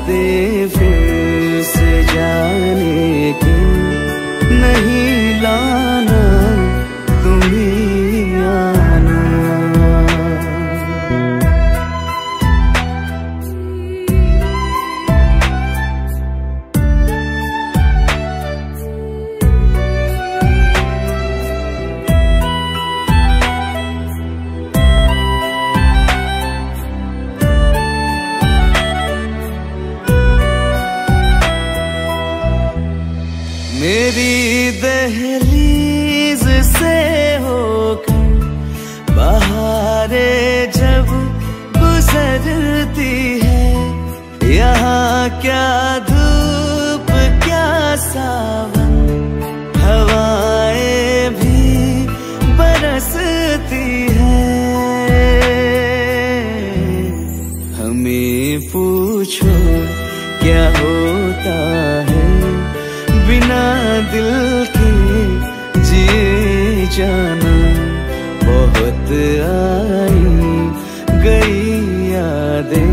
इरादे फिर से जाने की नहीं लाना आई गई यादें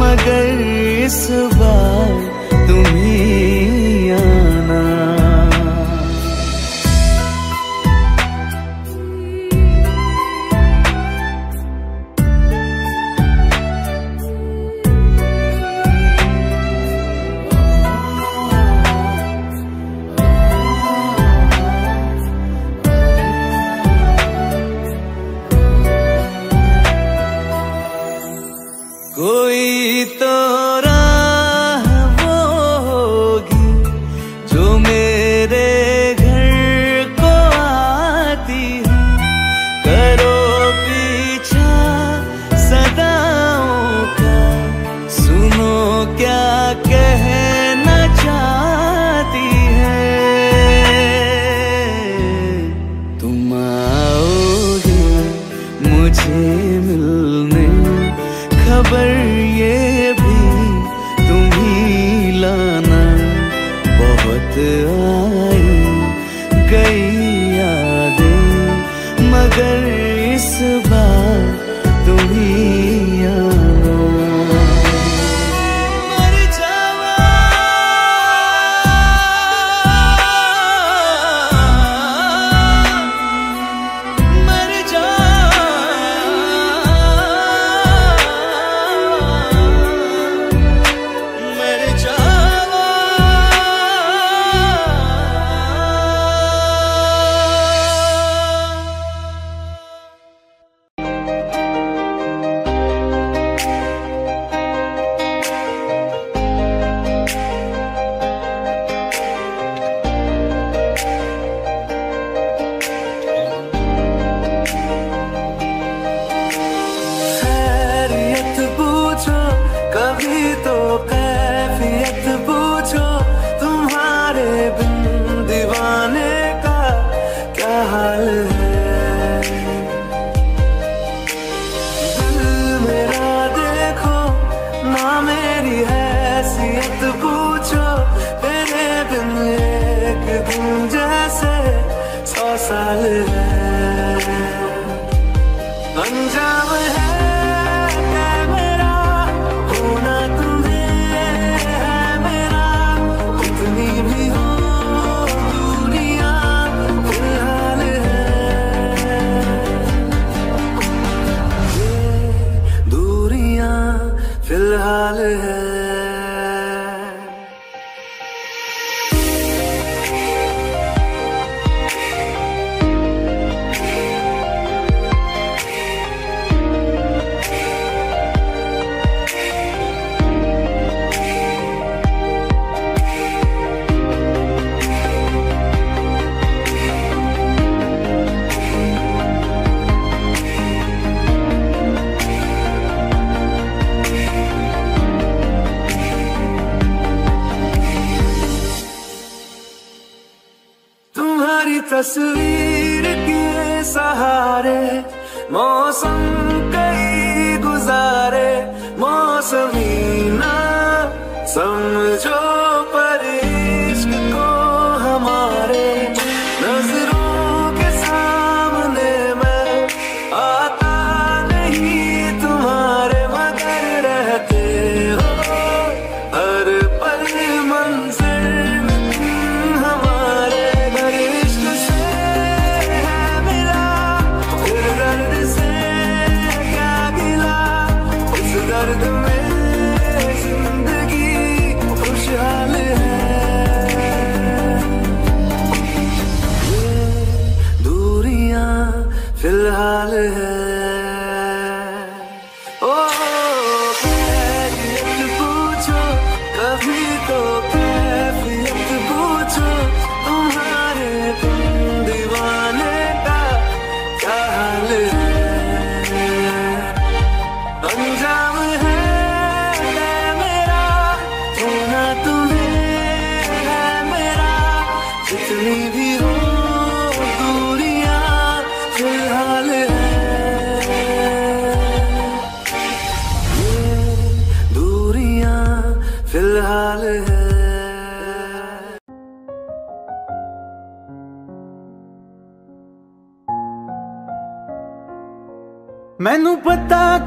मगर इस बार फ़िलहाल है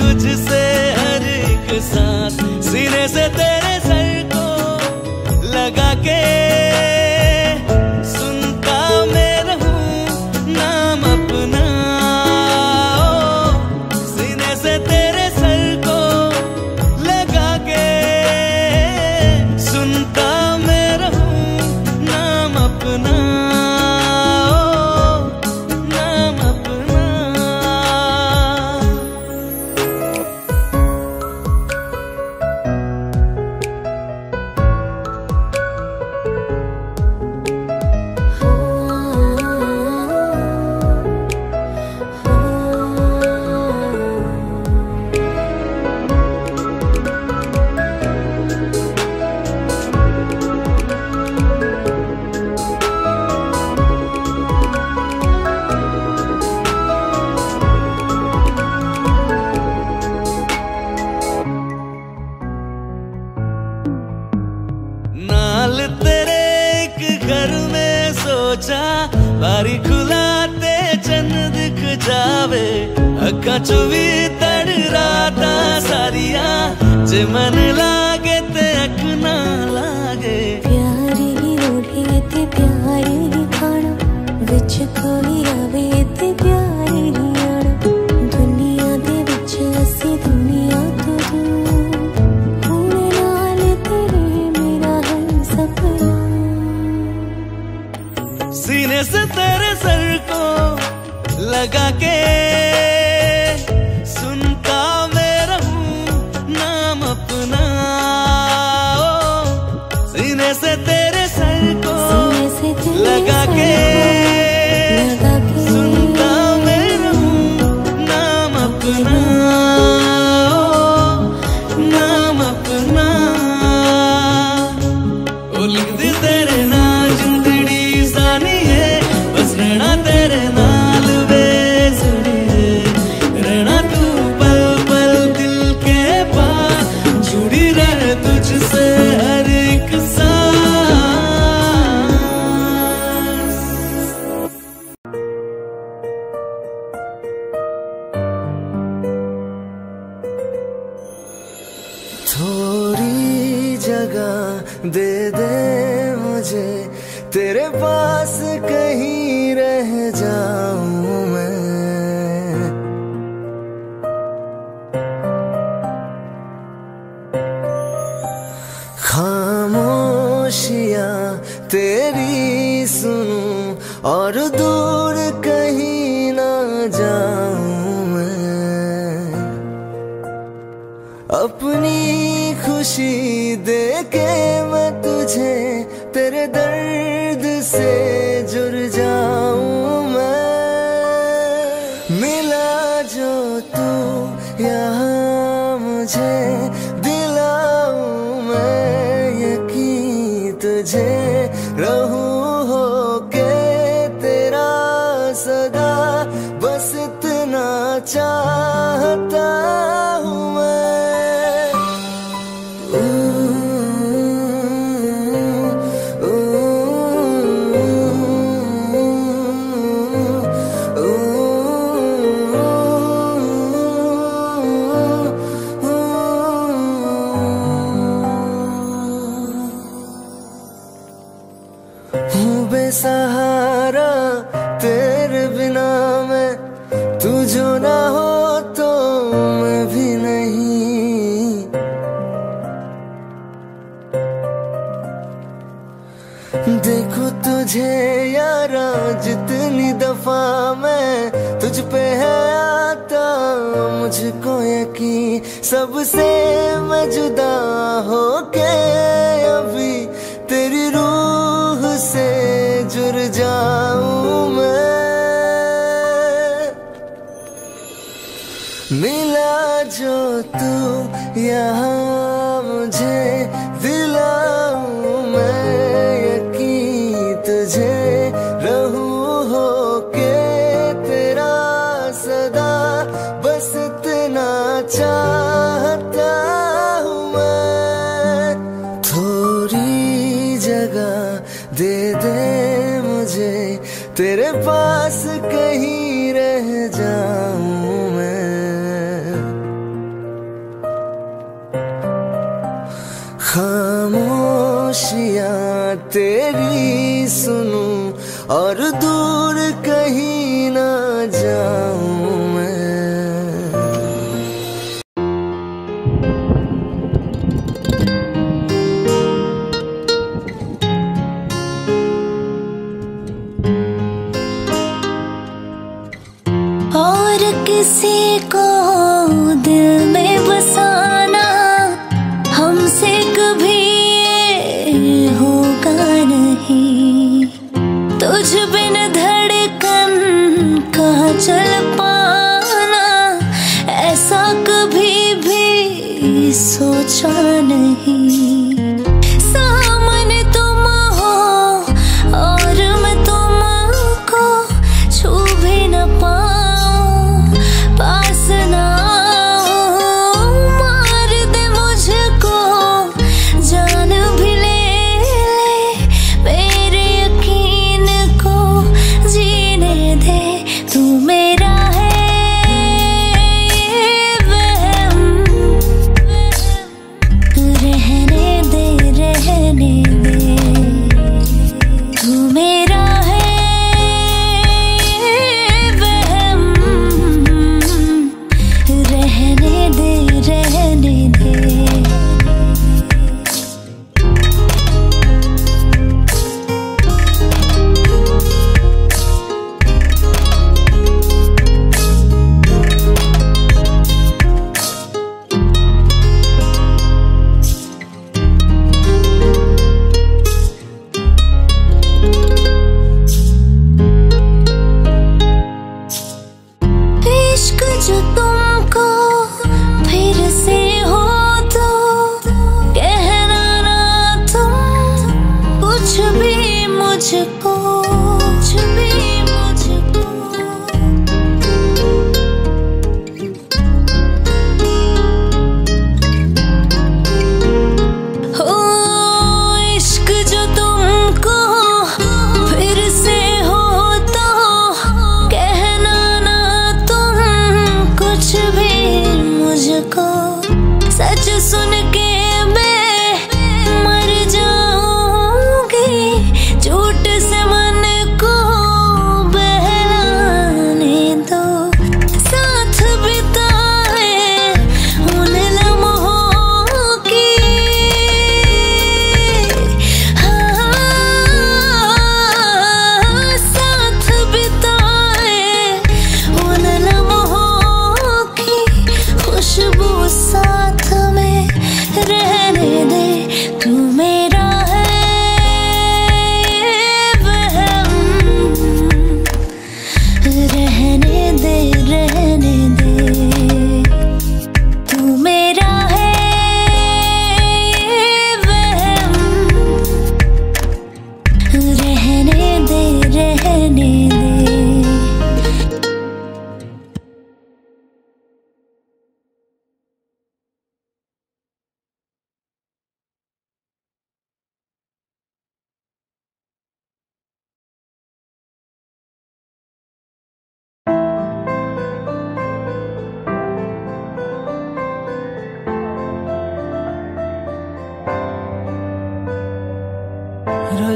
तुझसे हर एक सांस सिरे से तेरे मुझको यकीन, सबसे मजुदा हो के अभी तेरी रूह से जुड़ जाऊँ मैं। मिला जो तू यहाँ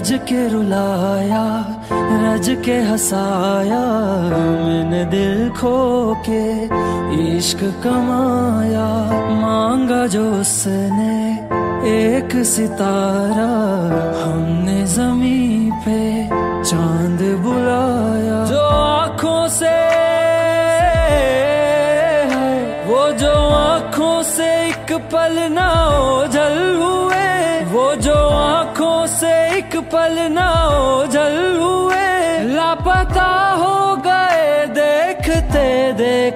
रज के रुलाया, रज के हसाया, मैंने दिल खो के इश्क कमाया, मांगा जो उसने एक सितारा, हमने जमी पे चाँद बुलाया। जो आँखों से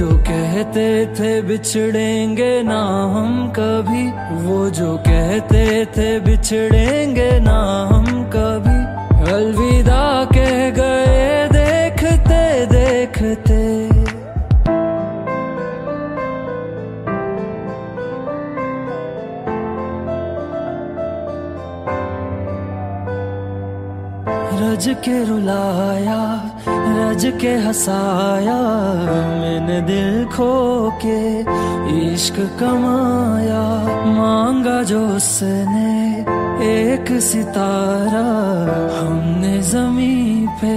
जो कहते थे बिछड़ेंगे ना हम कभी, वो जो कहते थे बिछड़ेंगे ना हम कभी। अलविदा कह गए देखते देखते। रज के रुलाया रज के हसाया, मैंने दिल खो के इश्क कमाया। मांगा जो उसने एक सितारा, हमने ज़मीन पे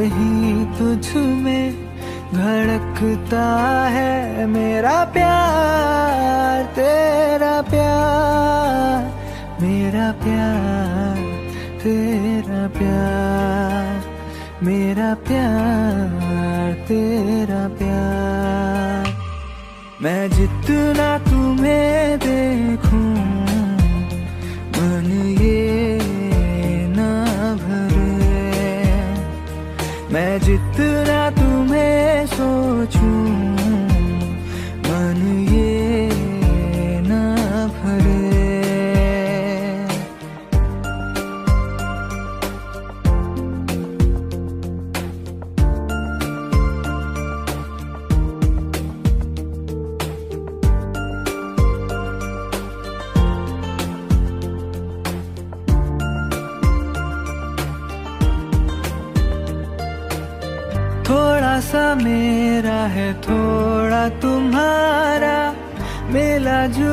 कहीं तुझ में धड़कता है मेरा प्यार, तेरा प्यार, मेरा प्यार, तेरा प्यार, मेरा प्यार, तेरा प्यार। मैं जितना तुम्हें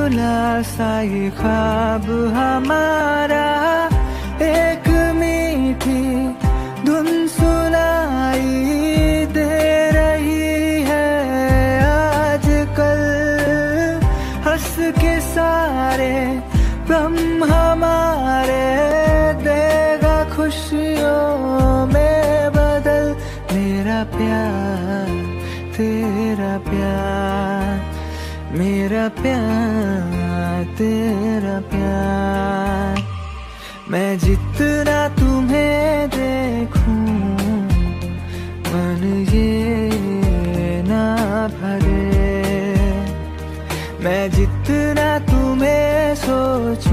जुला सा ये ख्वाब हमारा। एक मीठी धुन सुनाई दे रही है आजकल। हंस के सारे गम हमारे, देगा खुशियों में बदल। मेरा प्यार, तेरा तेरा प्यार तेरा प्यार। मैं जितना तुम्हें देखूँ, मन ये ना भरे। मैं जितना तुम्हें सोच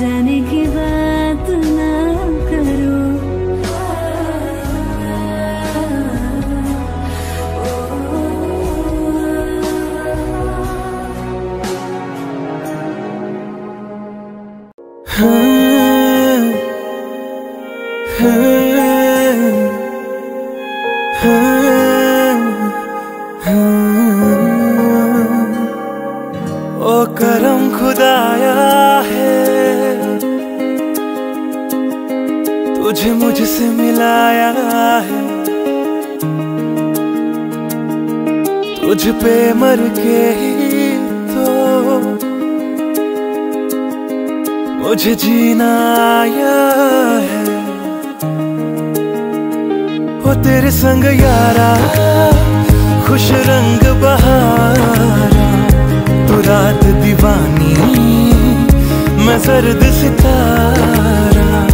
जाने की पे मर के ही तो। मुझे जीना आया है। वो तेरे संग यारा, खुश रंग बहारा। तू रात दीवानी, मैं सर्द सितारा।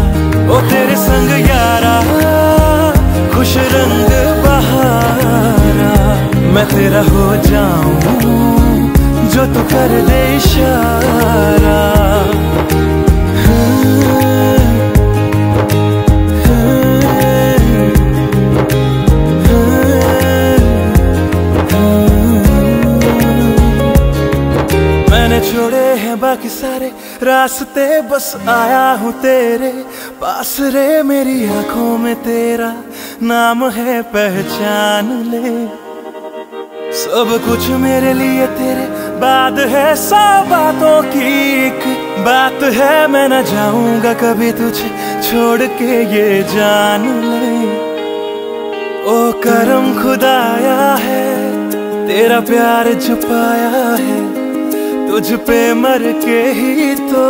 ओ तेरे संग यारा खुश रंग बहारा, मैं तेरा हो जाऊँ, जो तू कर दे इशारा। मैंने छोड़े हैं बाकी सारे रास्ते, बस आया हूँ तेरे पास रे, मेरी आँखों में तेरा नाम है पहचान ले। सब कुछ मेरे लिए तेरे बाद है सौ बातों की एक बात है। मैं न जाऊँगा कभी तुझे छोड़ के ये जान ले। ओ करम खुदाया है, तेरा प्यार छुपाया है। तुझ पे मर के ही तो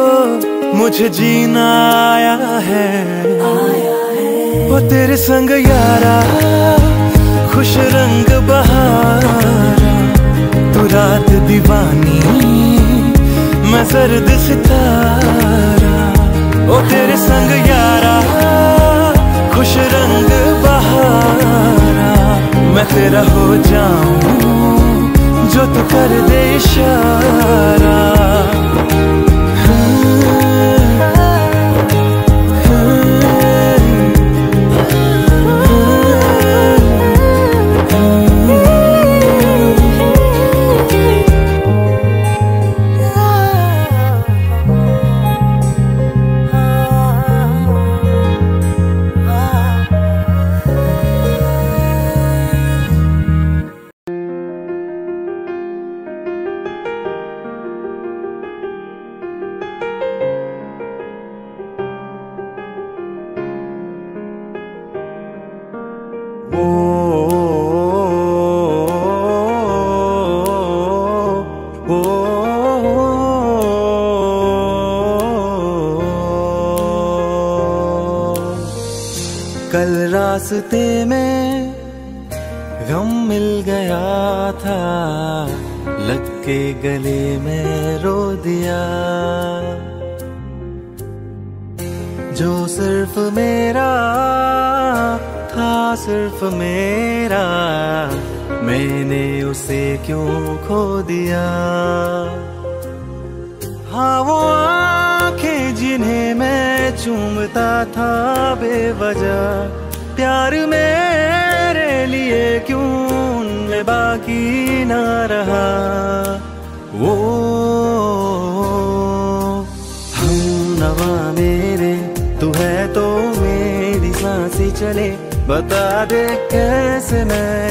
मुझे जीना आया है। वो तेरे संग यारा, खुश रंग बहारा। तू रात दीवानी, मैं सर्द सितारा। ओ तेरे संग यारा, खुश रंग बहारा। मैं तेरा हो जाऊँ, जो तू कर दे इशारा।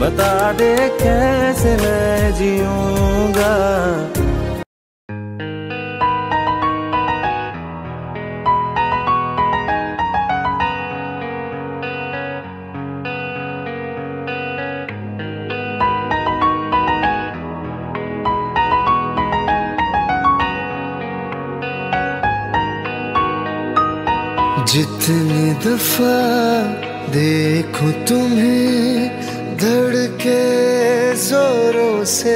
बता दे कैसे मैं जीऊँगा? जितनी दफ़ा देखो तुम्हें धड़के जोरों से।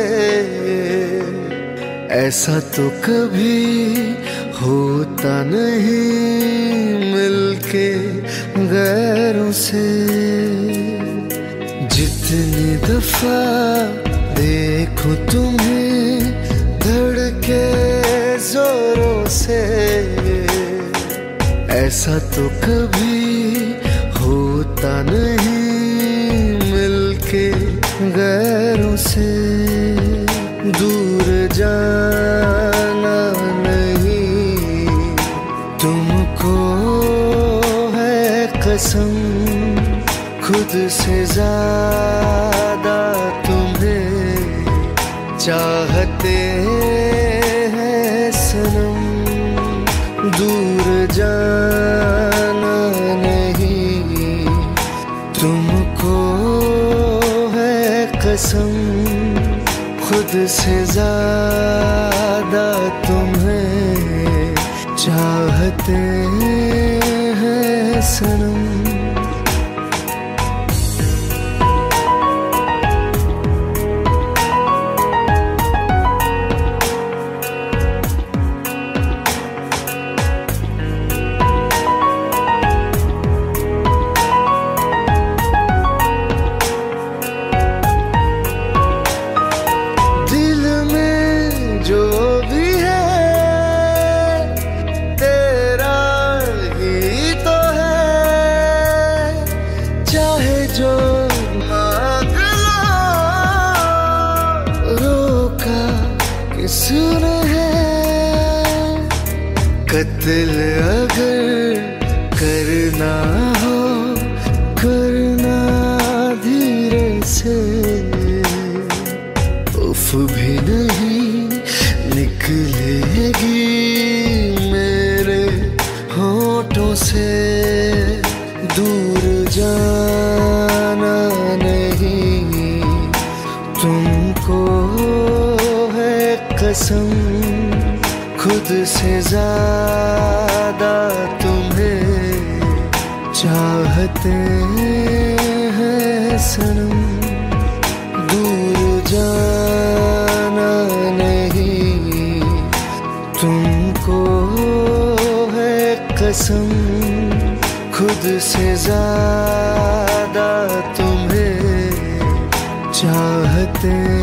ऐसा तो कभी होता नहीं मिलके गैरों से। जितनी दफ़ा देखो तुम्हें धड़के जोरों से। ऐसा तो कभी होता नहीं गैरों से दूर जाना नहीं। तुमको है कसम खुद से ज़्यादा तुम्हें चाहते से ज़्यादा तुम्हें चाहते भी नहीं निकलेगी मेरे होठों से दूर जाना नहीं। तुमको है कसम, खुद से ज़्यादा तुम्हें चाहते से ज़्यादा तुम्हें चाहते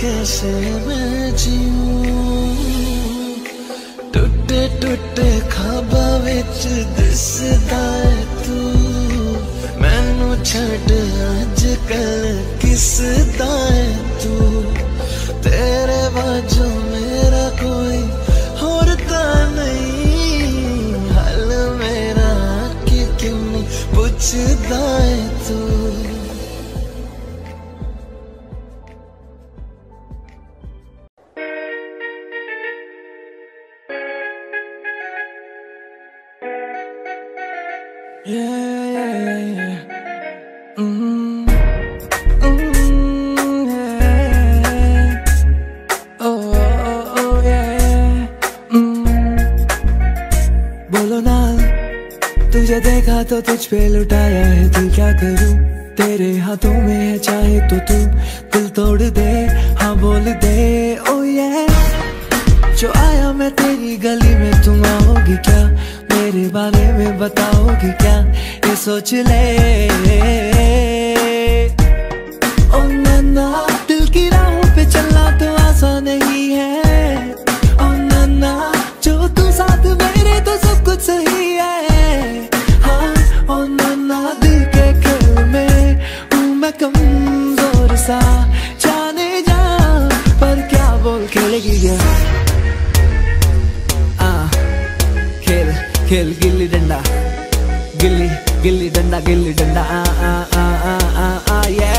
कैसे मैं जीऊं? टुटे टुटे खाबा विच दिसदा है तू। मैनू छड़ अज कल किसदा पे लुटाया है दिल क्या करूँ? तेरे हाथों में है, चाहे तो तू दिल तोड़ दे हाँ बोल दे। ओ ये जो आया मैं तेरी गली में, तुम आओगी क्या? मेरे बारे में बताओगी क्या? ये सोच ले। ओ नन्ना दिल की राहों पे चलना तो आसान नहीं है। ओ नन्ना जो तू साथ मेरे तो सब कुछ सही है। खेल खेल गिल्ली डंडा गिल्ली गिल्ली डंडा गिल्ली डंडा आ आ आ आ आ आ ये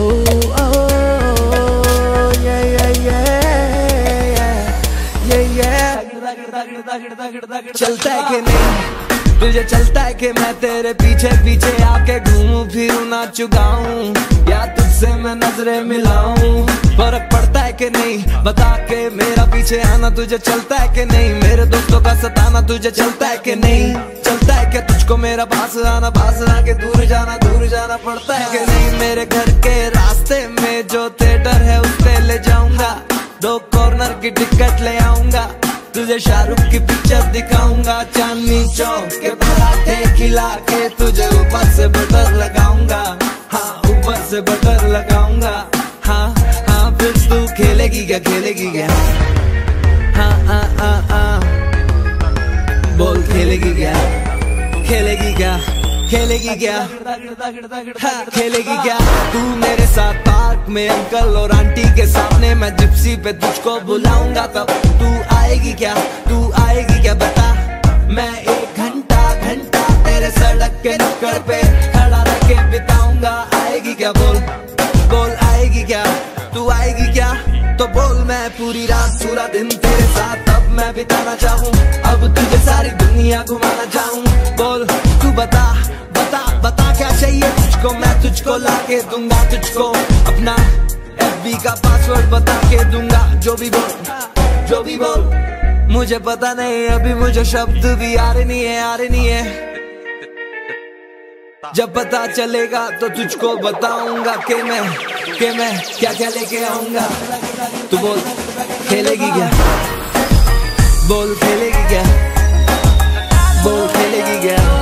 ओ ओ ये ये ये ये ये चलता है कि नहीं? तुझे चलता है कि मैं तेरे पीछे पीछे आके घूमूं, फिरूं ना चुगाऊं या तुझसे मैं नज़रें मिलाऊं। फ़र्क पड़ता है कि नहीं? बता के मेरा पीछे आना तुझे चलता है कि नहीं? मेरे दोस्तों का सताना तुझे चलता है कि नहीं? चलता है कि तुझको मेरा पास आना? पास आके दूर जाना दूर जाना पड़ता है कि नहीं? मेरे घर के रास्ते में जो थिएटर है, उस पे ले जाऊँगा। दो कॉर्नर की टिकट ले आऊँगा। तुझे शाहरुख की पिक्चर दिखाऊँगा चांदनी चौक के पराठे खिला के तुझे ऊपर से बटर लगाऊँगा। हाँ ऊपर से बटर लगाऊँगा। हाँ हाँ फिर तू खेलेगी क्या खेलेगी क्या? हाँ हाँ हाँ हाँ। बोल खेलेगी क्या? खेलेगी क्या? खेलेगी क्या? हाँ, खेलेगी क्या? तू मेरे साथ पार्क में अंकल और आंटी के सामने मैं जिप्सी पे तुझको बुलाऊँगा तब तू आएगी क्या? तू आएगी क्या बता? मैं एक घंटा घंटा तेरे सड़क के नुक्कड़ पे खड़ा रह के बिताऊँगा। आएगी क्या? बोल बोल आएगी क्या? तू आएगी क्या? तो बोल मैं पूरी रात, पूरा दिन तेरे साथ। अब मैं बिताना चाहूँ, अब तुझे सारी दुनिया घुमाना चाहूँ। बोल, तू बता बता बता क्या चाहिए तुझको? मैं तुझको ला के दूँगा, तुझको अपना एफबी का पासवर्ड बता के दूँगा, जो भी बोल। जो भी बोल मुझे पता नहीं, अभी मुझे शब्द भी आ रहे नहीं है आ रहे नहीं है। जब पता चलेगा तो तुझको बताऊँगा कि मैं कि मैं क्या क्या लेके आऊँगा। तू बोल, खेलेगी क्या? बोल, खेलेगी क्या? बोल, खेलेगी क्या?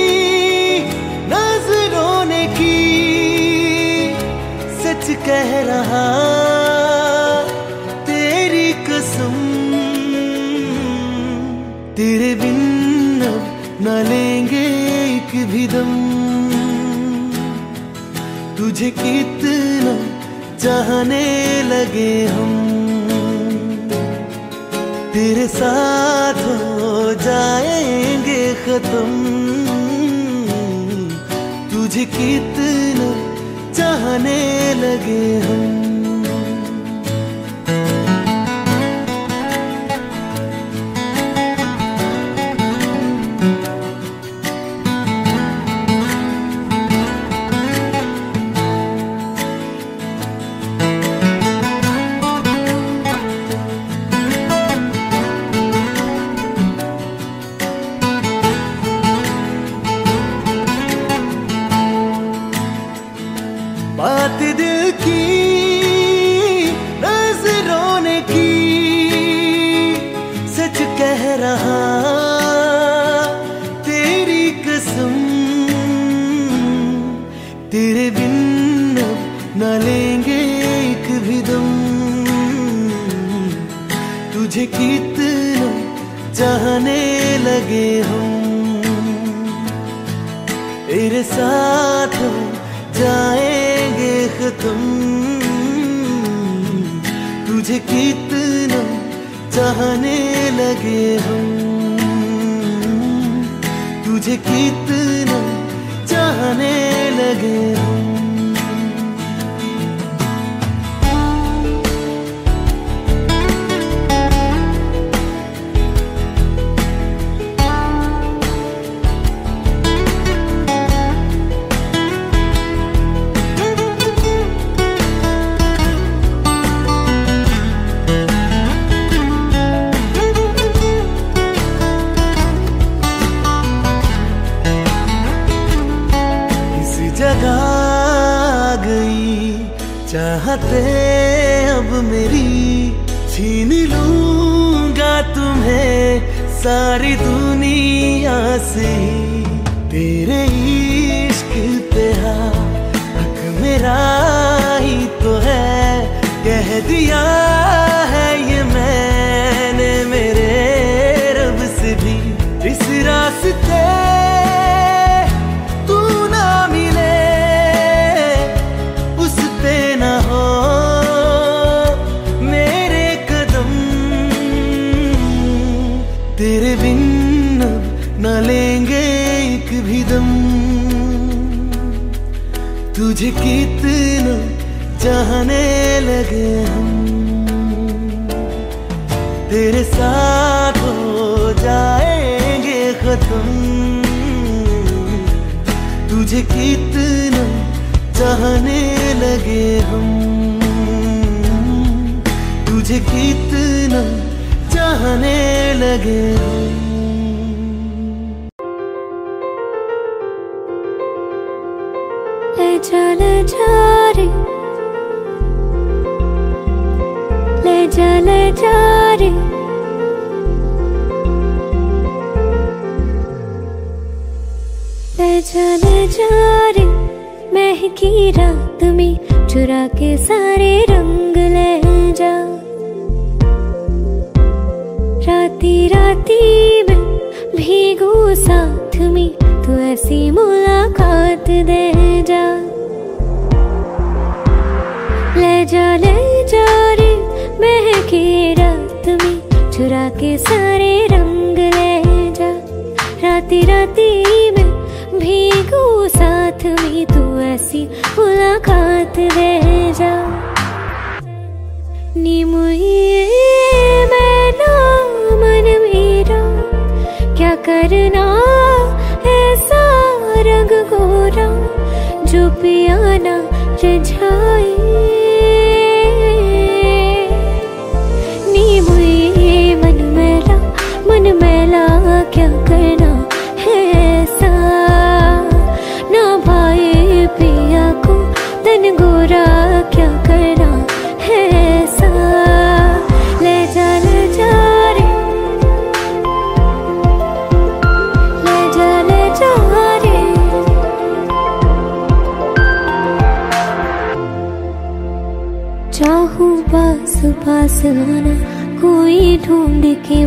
कह रहा, तेरी कसम तेरे बिन न लेंगे एक भी दम। तुझे कितना चाहने लगे हम। तेरे साथ हो जाएँगे खत्म। तुझे कितना चाहने लगे हम।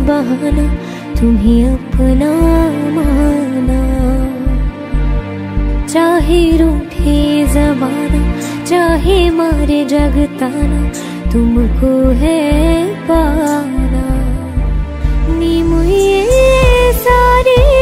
बहाना, तुम्हें अपना माना। चाहे रूठे जमाना, चाहे मारे जगताना, तुमको है पाना। नी मुझे सारी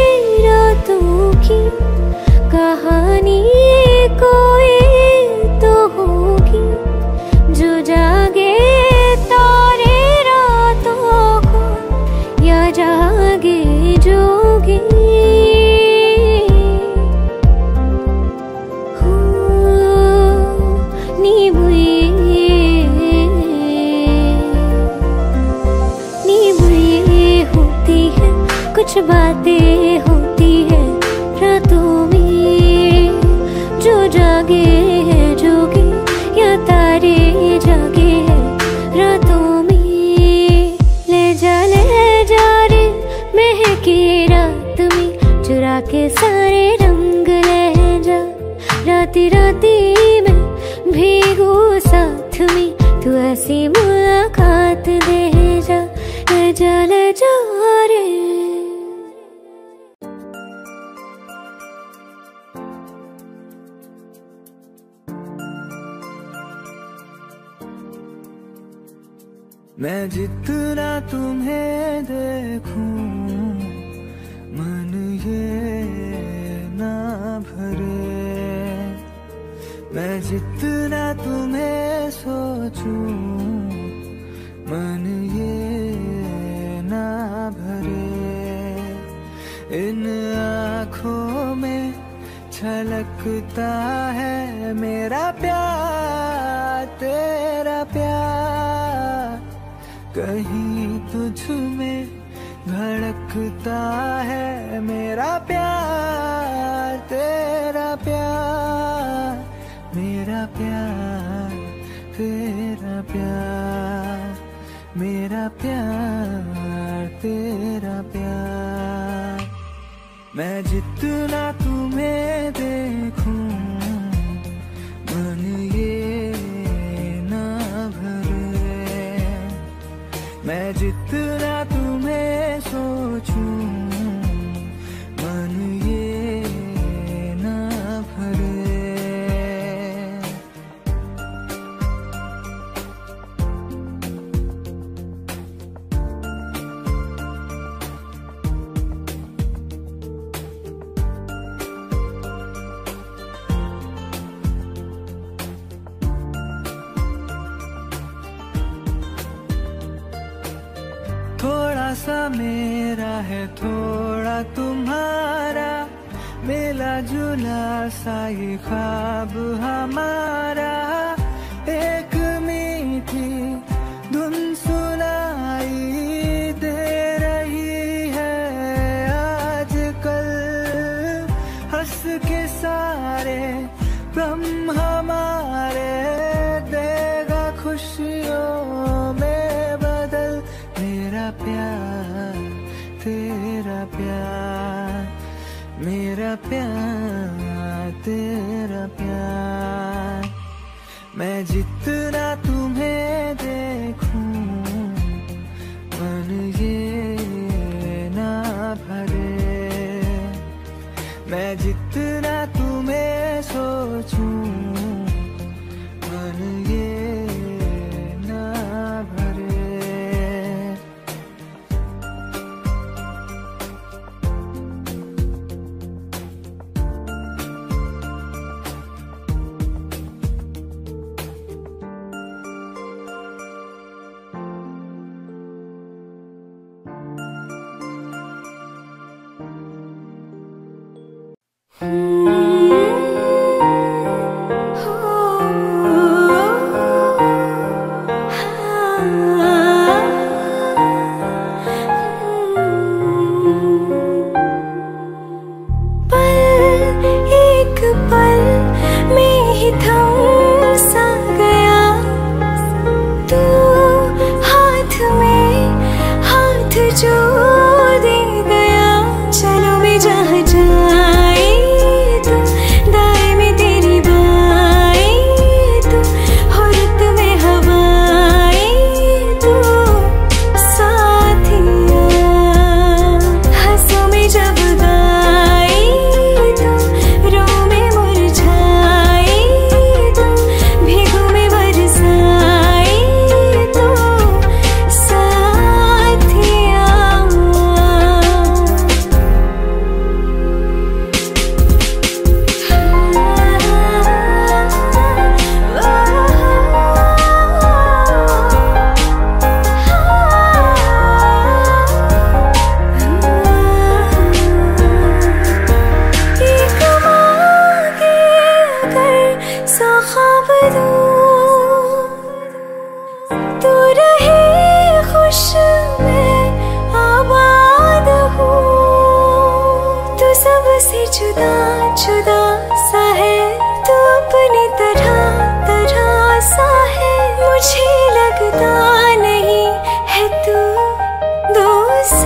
इन आँखों में छलकता है मेरा प्यार, तेरा प्यार। कहीं तुझ में धड़कता है मेरा प्यार, तेरा प्यार। मेरा प्यार, तेरा प्यार। मेरा प्यार, तेरा प्यार। मैं जितना तुम्हें सा ये हमारा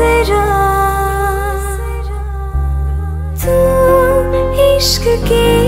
सरा। तू इश्क के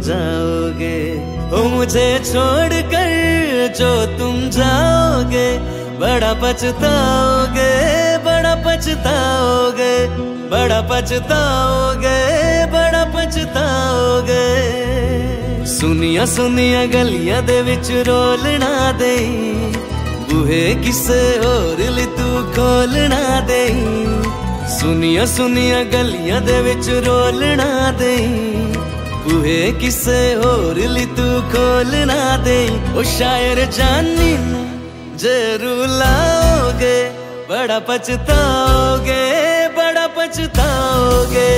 जाओगे? ओ मुझे छोड़ कर जो तुम जाओगे, बड़ा पछताओगे बड़ा पछताओगे बड़ा पछताओगे बड़ा पछताओगे। सुनिया सुनिया, गलिया दे विच रोलना दे बूहे किसे और ली तू खोलना दे सुनिया सुनिया, गलिया दे विच रोलना दे चूहे किसे और ली तू खोल ना दे ओ शायर जानी जे रुलाओगे बड़ा पछताओगे बड़ा पछताओगे।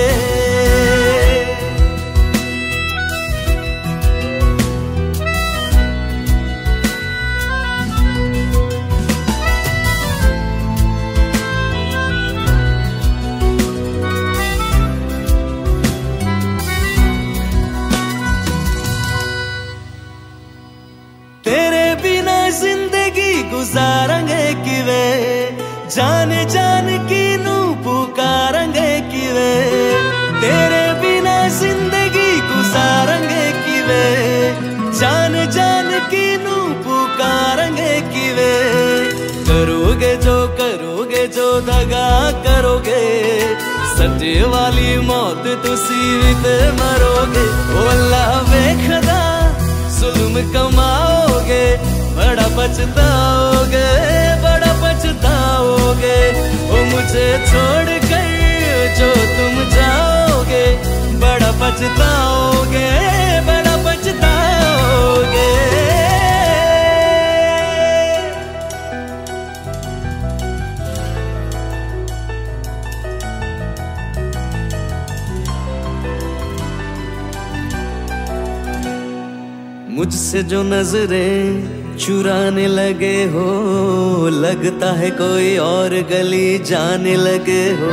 लगता है कोई और गली जाने लगे हो।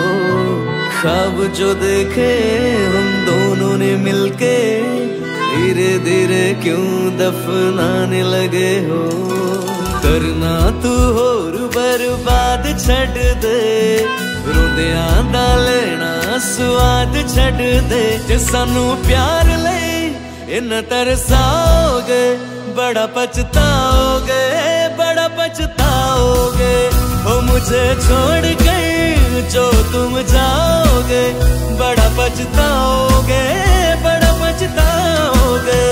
ख्वाब जो देखे हम दोनों ने मिलके, धीरे धीरे क्यों दफनाने लगे हो? करना तू होर बर्बाद छड़ दे, रोंदियाँ दा लेना स्वाद छड़ दे। जे सानू प्यार ले इन तरसाओगे, बड़ा पछताओगे। बड़ा पछताओगे? वो मुझे छोड़ कर जो तुम जाओगे। बड़ा पछताओगे बड़ा पछताओगे।